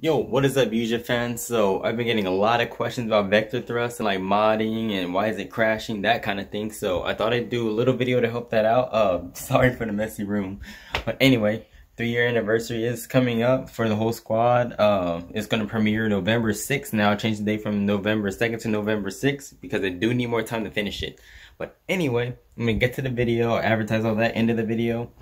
Yo, what is up, Usea fans? So, I've been getting a lot of questions about vector thrust and like modding and why is it crashing, that kind of thing. So, I thought I'd do a little video to help that out. Uh, sorry for the messy room. But anyway, three year anniversary is coming up for the whole squad. Uh, it's going to premiere November 6th now. I changed the date from November 2nd to November 6th because I do need more time to finish it. But anyway, I'm going to get to the video, advertise all that, end of the video.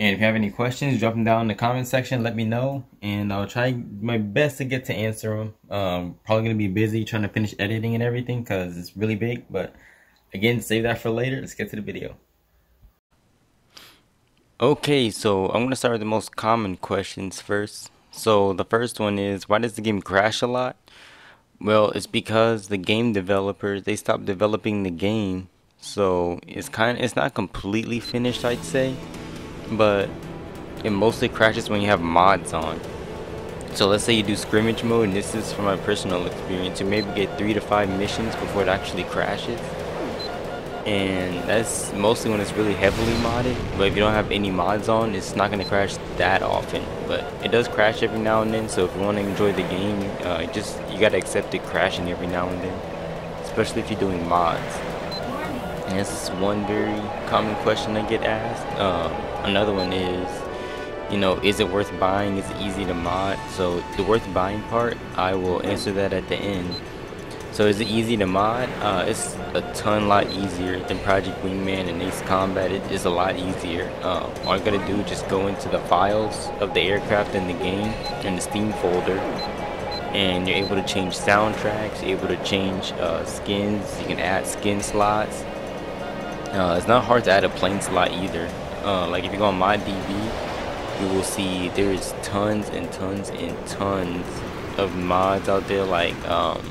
And if you have any questions, drop them down in the comment section. Let me know, and I'll try my best to get to answer them. Um, probably gonna be busy trying to finish editing and everything because it's really big. But again, save that for later. Let's get to the video. Okay, so I'm gonna start with the most common questions first. So the first one is, why does the game crash a lot? Well, it's because the game developers they stopped developing the game, so it's kind it's not completely finished, I'd say but it mostly crashes when you have mods on. So let's say you do scrimmage mode, and this is from my personal experience, you maybe get three to five missions before it actually crashes. And that's mostly when it's really heavily modded, but if you don't have any mods on, it's not going to crash that often. But it does crash every now and then, so if you want to enjoy the game, uh, just you got to accept it crashing every now and then, especially if you're doing mods. And this is one very common question I get asked. Uh, another one is, you know, is it worth buying? Is it easy to mod? So the worth buying part, I will answer that at the end. So is it easy to mod? Uh, it's a ton lot easier than Project Wingman and Ace Combat. It is a lot easier. Uh, all you gotta do is just go into the files of the aircraft in the game in the Steam folder and you're able to change soundtracks, you're able to change uh, skins, you can add skin slots, uh, it's not hard to add a plane slot either. Uh, like if you go on ModDB, you will see there's tons and tons and tons of mods out there. Like um,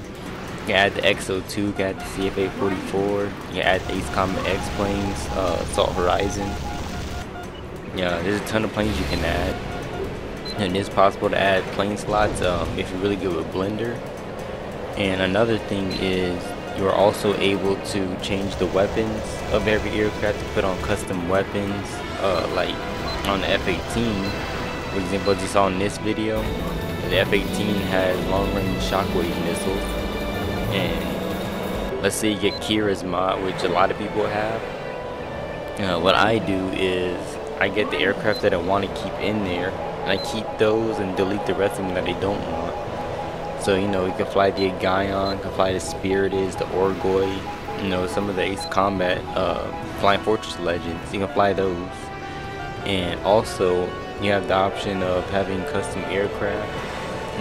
you can add the X-02, you can add the CFA44, you can add Ace Combat X planes, uh, Assault Horizon. Yeah, there's a ton of planes you can add. And it's possible to add plane slots um, if you're really good with Blender. And another thing is you are also able to change the weapons of every aircraft to put on custom weapons, uh, like on the F-18. For example, as you saw in this video, the F-18 has long-range shockwave missiles, and let's say you get Kira's mod, which a lot of people have. Uh, what I do is I get the aircraft that I want to keep in there, and I keep those and delete the rest of them that I don't want. So, you know, you can fly the Aigaion, you can fly the Spiritus, the Orgoy, you know, some of the Ace Combat uh, Flying Fortress Legends. You can fly those. And also, you have the option of having custom aircraft.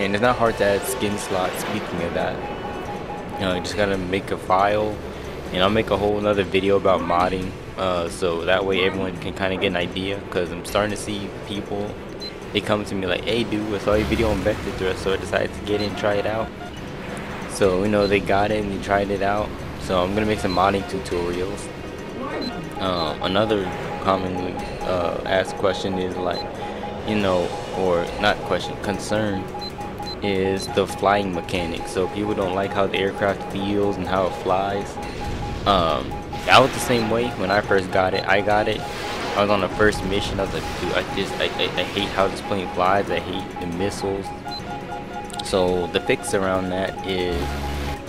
And it's not hard to add skin slots, speaking of that. You know, you just gotta make a file. And I'll make a whole another video about modding. Uh, so that way everyone can kind of get an idea. Because I'm starting to see people they come to me like, hey dude, I saw your video on vector thrust, so I decided to get in and try it out. So, you know, they got it and they tried it out. So I'm gonna make some modding tutorials. Uh, another commonly uh, asked question is like, you know, or not question, concern is the flying mechanics. So people don't like how the aircraft feels and how it flies. Um, I was the same way when I first got it. I got it I was on the first mission. I was like, dude, I just, I, I, I hate how this plane flies. I hate the missiles. So the fix around that is,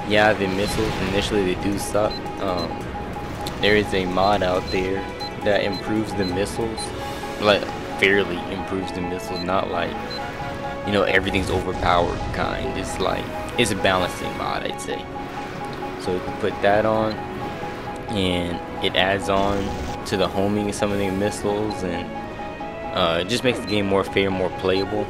yeah, the missiles initially they do suck. Um, there is a mod out there that improves the missiles, like fairly improves the missiles, not like you know everything's overpowered kind. It's like it's a balancing mod, I'd say. So you can put that on, and it adds on to the homing of some of the missiles and uh, it just makes the game more fair, more playable.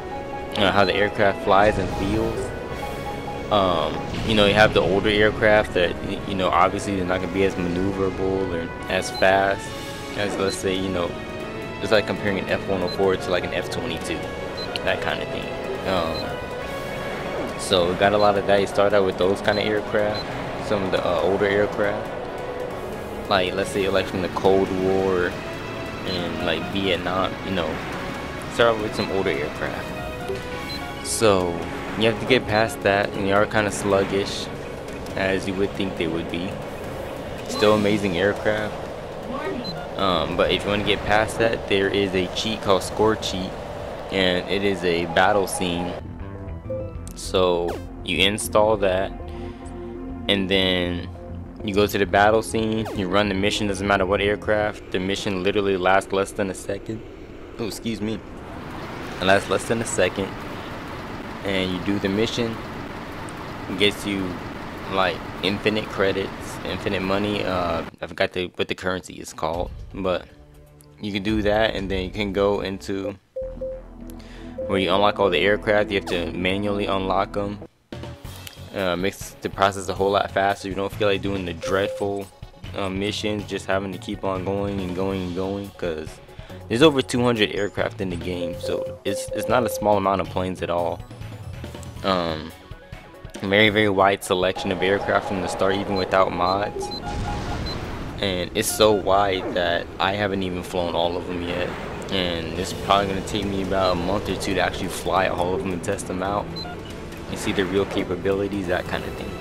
Uh, how the aircraft flies and feels. Um, you know, you have the older aircraft that, you know, obviously they're not going to be as maneuverable or as fast as, let's say, you know, it's like comparing an F-104 to like an F-22, that kind of thing. Um, so got a lot of that. You start out with those kind of aircraft, some of the uh, older aircraft like let's say like from the Cold War and like Vietnam, you know, start with some older aircraft. So you have to get past that, and they are kind of sluggish, as you would think they would be. Still amazing aircraft. Um, but if you want to get past that, there is a cheat called Score Cheat, and it is a battle scene So you install that, and then you go to the battle scene. You run the mission. Doesn't matter what aircraft. The mission literally lasts less than a second. Oh, excuse me. It lasts less than a second, and you do the mission. It gets you like infinite credits, infinite money. Uh, I forgot the, what the currency is called, but you can do that, and then you can go into where you unlock all the aircraft. You have to manually unlock them. Uh, makes the process a whole lot faster. You don't feel like doing the dreadful uh, missions, just having to keep on going and going and going, because there's over 200 aircraft in the game, so it's it's not a small amount of planes at all. Um, very very wide selection of aircraft from the start even without mods and it's so wide that I haven't even flown all of them yet and it's probably going to take me about a month or two to actually fly all of them and test them out and see the real capabilities that kind of thing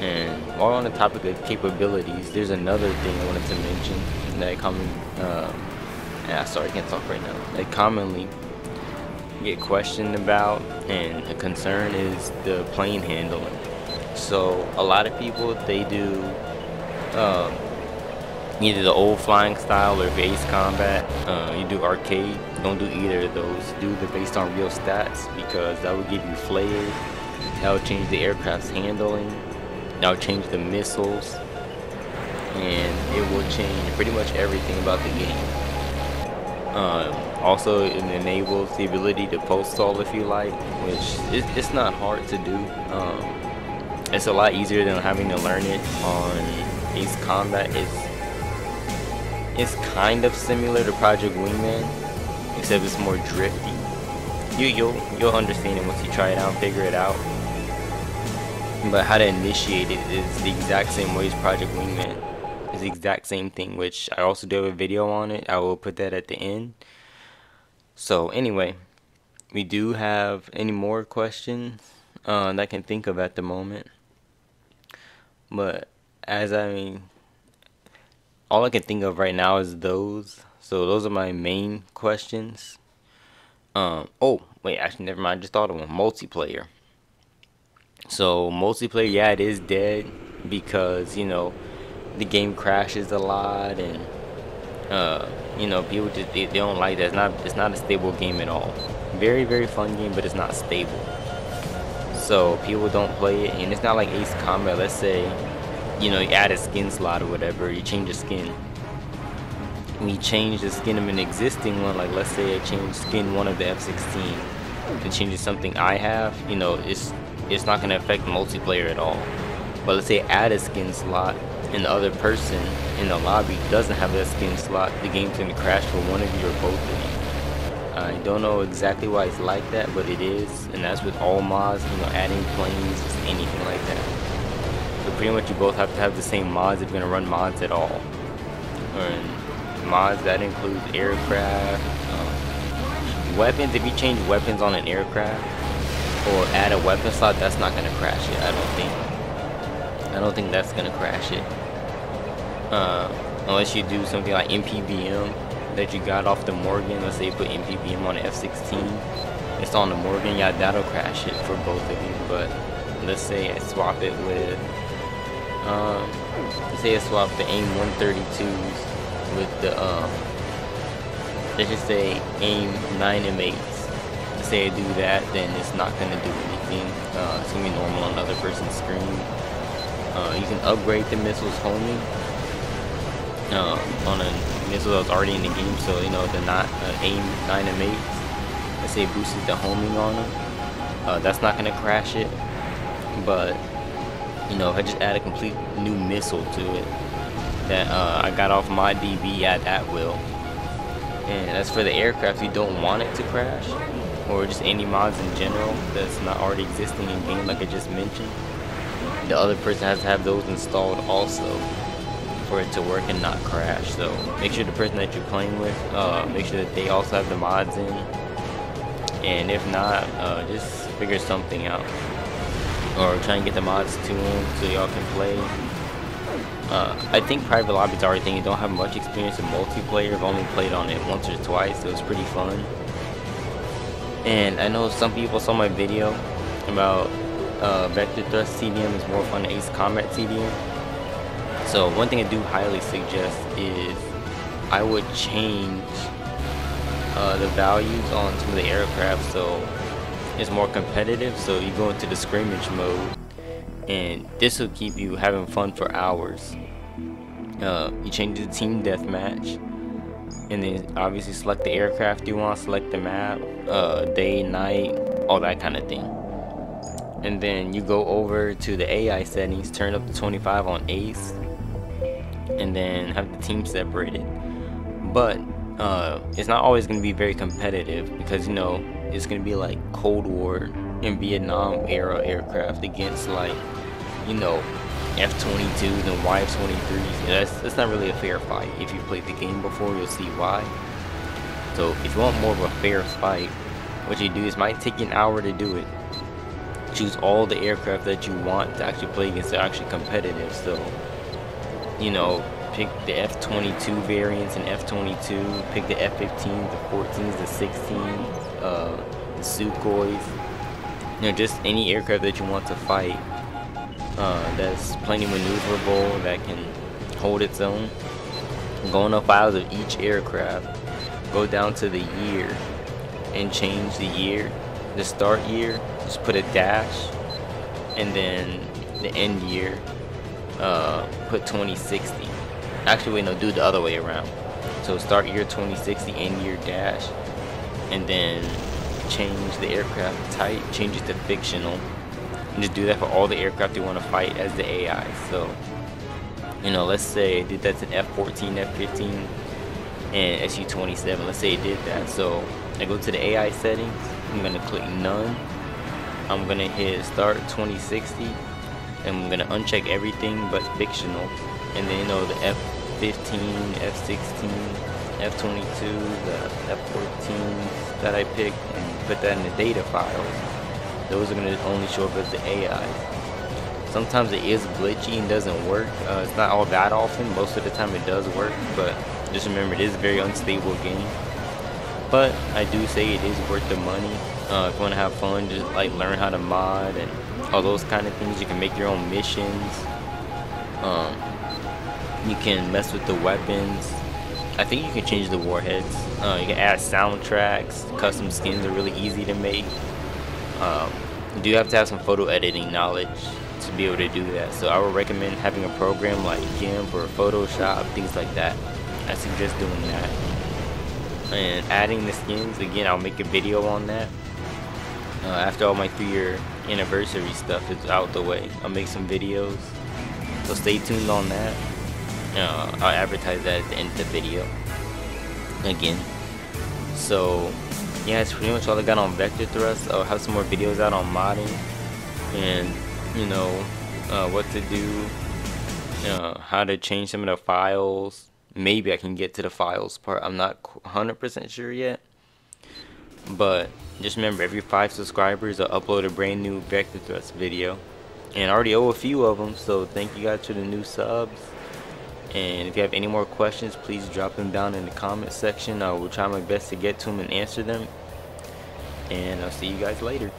and while on the topic of capabilities there's another thing I wanted to mention that uh, yeah sorry I can't talk right now that commonly get questioned about and a concern is the plane handling. So a lot of people they do um, either the old flying style or base combat. Uh, you do arcade. Don't do either of those. Do the based on real stats because that will give you flares. That will change the aircraft's handling. That will change the missiles, and it will change pretty much everything about the game. Um, also, it enables the ability to post stall if you like, which it's not hard to do. Um, it's a lot easier than having to learn it on Ace Combat. It's it's kind of similar to Project Wingman, except it's more drifty. You you'll you'll understand it once you try it out, and figure it out. But how to initiate it is the exact same way as Project Wingman It's the exact same thing, which I also do have a video on it. I will put that at the end. So anyway, we do have any more questions uh, that I can think of at the moment. But as I mean, all I can think of right now is those. So those are my main questions. Um, oh, wait, actually, never mind. I just thought of one. Multiplayer. So multiplayer, yeah, it is dead because, you know, the game crashes a lot and uh, you know people just they, they don't like that it's not it's not a stable game at all very very fun game but it's not stable so people don't play it and it's not like ace combat let's say you know you add a skin slot or whatever you change the skin and you change the skin of an existing one like let's say I change skin one of the F-16 to change something I have you know it's it's not going to affect multiplayer at all but let's say add a skin slot and the other person in the lobby doesn't have that skin slot, the game's gonna crash for one of you or both of you. I don't know exactly why it's like that, but it is, and that's with all mods, you know, adding planes, just anything like that. So pretty much you both have to have the same mods if you're gonna run mods at all. And mods, that includes aircraft, um, weapons, if you change weapons on an aircraft, or add a weapon slot, that's not gonna crash it, I don't think. I don't think that's gonna crash it. Uh, unless you do something like MPBM that you got off the Morgan. Let's say you put MPBM on the F-16. It's on the Morgan. Yeah, that'll crash it for both of you. But let's say I swap it with, let's say I swap the AIM 132s with the, um, let's just say AIM 9M8s. Let's say I do that, then it's not gonna do anything. Uh, it's gonna be normal on another person's screen. Uh, you can upgrade the missiles homing uh, on a missile that's already in the game. So you know the not uh, aim 9 and 8. Let's say boosted the homing on them. Uh, that's not gonna crash it, but you know I just add a complete new missile to it that uh, I got off ModDB, at that will. And as for the aircraft, you don't want it to crash, or just any mods in general that's not already existing in game, like I just mentioned the other person has to have those installed also for it to work and not crash. So make sure the person that you're playing with, uh, make sure that they also have the mods in. And if not, uh, just figure something out. Or try and get the mods to them so y'all can play. Uh, I think private lobbies are a thing. You don't have much experience in multiplayer. I've only played on it once or twice. It was pretty fun. And I know some people saw my video about uh, vector thrust CDM is more fun than Ace Combat CDM. So one thing I do highly suggest is I would change uh, the values on some of the aircraft so it's more competitive. So you go into the scrimmage mode and this will keep you having fun for hours. Uh, you change the team deathmatch and then obviously select the aircraft you want, select the map, uh, day, night, all that kind of thing. And then you go over to the AI settings, turn up to 25 on Ace, and then have the team separated. But uh, it's not always going to be very competitive because you know it's to be like Cold War and Vietnam era aircraft against like you know F-22s and Y-23s. That's, that's not really a fair fight. If you've played the game before, you'll see why. So if you want more of a fair fight, what you do is might take an hour to do it. Choose all the aircraft that you want to actually play against. They're actually competitive. So, you know, pick the F-22 variants and F-22. Pick the F-15, the 14s, the 16s, uh, the Sukhois. You know, just any aircraft that you want to fight uh, that's plenty maneuverable, that can hold its own. Go in the files of each aircraft, go down to the year and change the year. The start year, just put a dash, and then the end year, uh, put 2060. Actually, wait, no, do the other way around. So start year 2060, end year dash, and then change the aircraft type, change it to fictional, and just do that for all the aircraft you want to fight as the AI. So, you know, let's say did that to F-14, F-15, and SU-27. Let's say it did that. So I go to the AI settings. I'm gonna click None. I'm gonna hit Start 2060, and I'm gonna uncheck everything but fictional. And then you know the F-15, F-16, F-22, the F-14 that I picked, and put that in the data files those are going to only show up as the AI. Sometimes it is glitchy and doesn't work. Uh, it's not all that often. Most of the time it does work, but just remember it is a very unstable game. But I do say it is worth the money. Uh, if you want to have fun, just like learn how to mod and all those kind of things. You can make your own missions. Um, you can mess with the weapons. I think you can change the warheads. Uh, you can add soundtracks. Custom skins are really easy to make. Um, you do have to have some photo editing knowledge to be able to do that. So I would recommend having a program like GIMP or Photoshop, things like that. I suggest doing that. And adding the skins, again, I'll make a video on that. Uh, after all my three-year anniversary stuff is out the way, I'll make some videos. So stay tuned on that. Uh, I'll advertise that at the end of the video. Again. So yeah, that's pretty much all I got on vector thrust. I'll have some more videos out on modding and you know uh, what to do, uh, how to change some of the files. Maybe I can get to the files part. I'm not 100% sure yet. But just remember, every five subscribers, I'll upload a brand new vector thrust video. And I already owe a few of them, so thank you guys for the new subs. And if you have any more questions, please drop them down in the comment section. I will try my best to get to them and answer them. And I'll see you guys later.